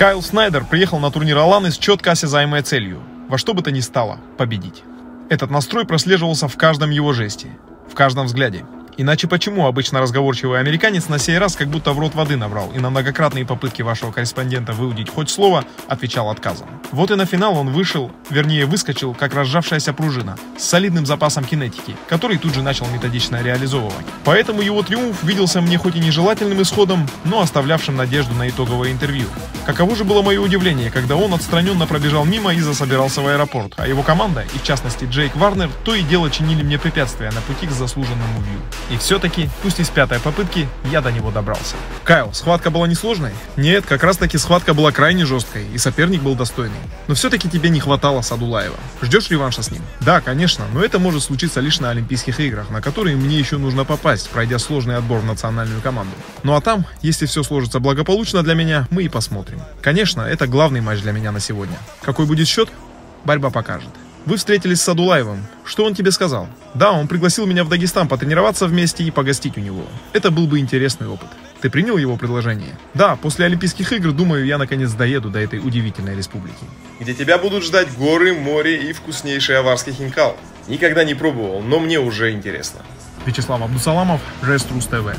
Кайл Снайдер приехал на турнир Аланы с четко осязаемой целью – во что бы то ни стало – победить. Этот настрой прослеживался в каждом его жесте, в каждом взгляде – Иначе почему обычно разговорчивый американец на сей раз как будто в рот воды набрал и на многократные попытки вашего корреспондента выудить хоть слово отвечал отказом? Вот и на финал он вышел, вернее выскочил, как разжавшаяся пружина, с солидным запасом кинетики, который тут же начал методично реализовывать. Поэтому его триумф виделся мне хоть и нежелательным исходом, но оставлявшим надежду на итоговое интервью. Каково же было мое удивление, когда он отстраненно пробежал мимо и засобирался в аэропорт, а его команда, и в частности Джейк Варнер, то и дело чинили мне препятствия на пути к заслуженному вью. И все-таки, пусть и с пятой попытки, я до него добрался. Кайл, схватка была несложной? Нет, как раз таки схватка была крайне жесткой, и соперник был достойный. Но все-таки тебе не хватало Садулаева. Ждешь реванша с ним? Да, конечно, но это может случиться лишь на Олимпийских играх, на которые мне еще нужно попасть, пройдя сложный отбор в национальную команду. Ну а там, если все сложится благополучно для меня, мы и посмотрим. Конечно, это главный матч для меня на сегодня. Какой будет счет? Борьба покажет. Вы встретились с Садулаевым. Что он тебе сказал? Да, он пригласил меня в Дагестан потренироваться вместе и погостить у него. Это был бы интересный опыт. Ты принял его предложение? Да, после Олимпийских игр, думаю, я наконец доеду до этой удивительной республики. Где тебя будут ждать горы, море и вкуснейший аварский хинкал. Никогда не пробовал, но мне уже интересно. Вячеслав Абдусаламов, Жест ТВ.